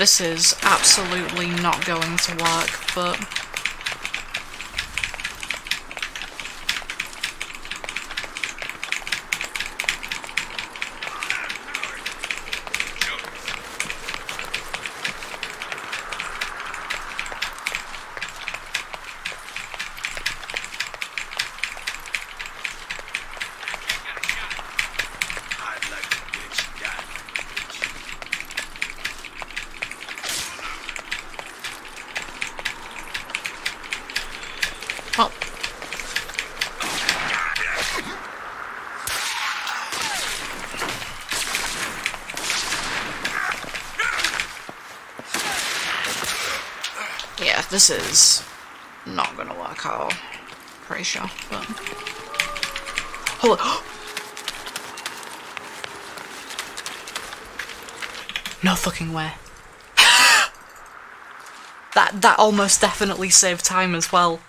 This is absolutely not going to work, but... Well, yeah, this is not gonna work out. Pretty sure, but hold on. no fucking way. that that almost definitely saved time as well.